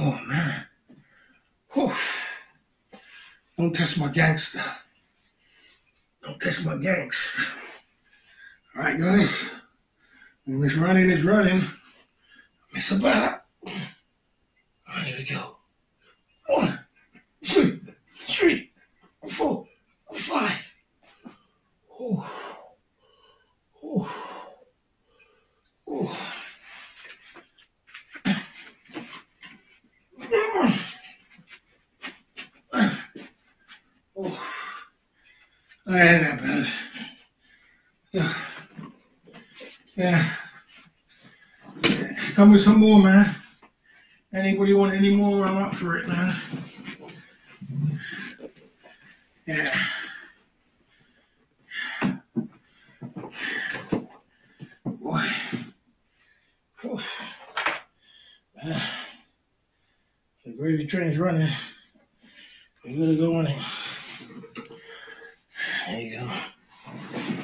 Oh man. Whew. Don't test my gangster. Don't test my gangster. All right, guys. When it's running, it's running. Miss about. Right, here we go. One, two, three, four, five. Whew. Oh, I ain't that bad. Yeah. Yeah. Come with some more, man. Anybody want any more? I'm up for it, man. Yeah. Boy. Man. Gravy train's running. We're gonna go on it. There you go.